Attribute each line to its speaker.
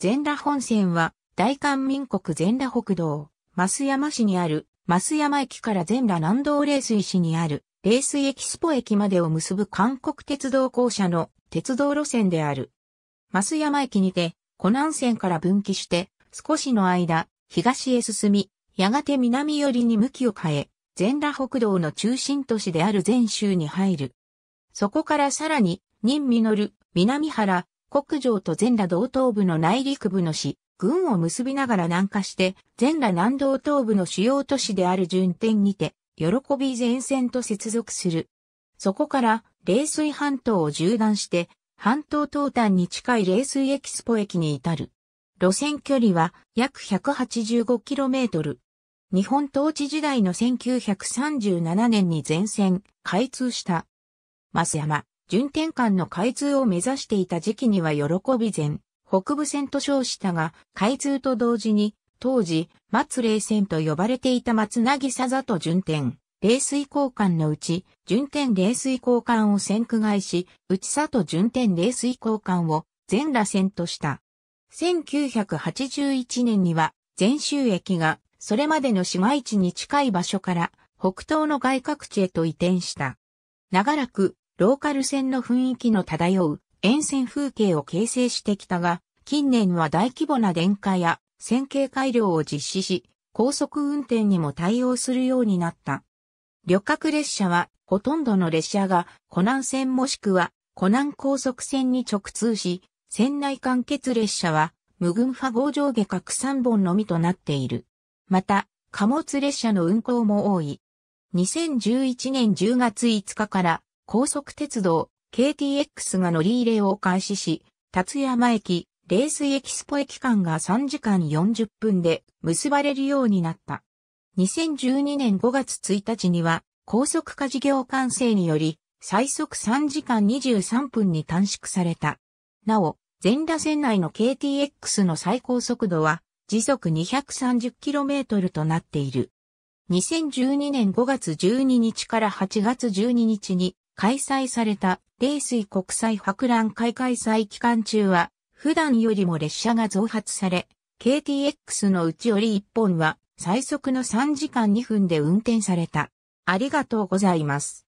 Speaker 1: 全羅本線は大韓民国全羅北道、増山市にある増山駅から全羅南道冷水市にある冷水エキスポ駅までを結ぶ韓国鉄道公社の鉄道路線である。増山駅にて、湖南線から分岐して、少しの間、東へ進み、やがて南寄りに向きを変え、全羅北道の中心都市である全州に入る。そこからさらに、任実、南原、国城と全羅道東部の内陸部の市、軍を結びながら南下して、全羅南道東部の主要都市である順天にて、喜び前線と接続する。そこから、冷水半島を縦断して、半島東端に近い冷水エキスポ駅に至る。路線距離は約 185km。日本統治時代の1937年に全線開通した。増山、順天間の開通を目指していた時期には喜び前、北部線と称したが、開通と同時に、当時、松冷線と呼ばれていた松なぎさざと順天、冷水交換のうち、順天冷水交換を線区外し、内里順天冷水交換を全羅線とした。1981年には、全州駅が、それまでの市街地に近い場所から、北東の外郭地へと移転した。長らく、ローカル線の雰囲気の漂う沿線風景を形成してきたが、近年は大規模な電化や線形改良を実施し、高速運転にも対応するようになった。旅客列車は、ほとんどの列車が、湖南線もしくは、湖南高速線に直通し、線内間欠列車は、無群波合上下各3本のみとなっている。また、貨物列車の運行も多い。2011年10月5日から高速鉄道 KTX が乗り入れを開始し、達山駅、冷水エキスポ駅間が3時間40分で結ばれるようになった。2012年5月1日には高速化事業完成により最速3時間23分に短縮された。なお、全羅線内の KTX の最高速度は時速 230km となっている。2012年5月12日から8月12日に開催された冷水国際博覧会開催期間中は普段よりも列車が増発され、KTX のうちより1本は最速の3時間2分で運転された。ありがとうございます。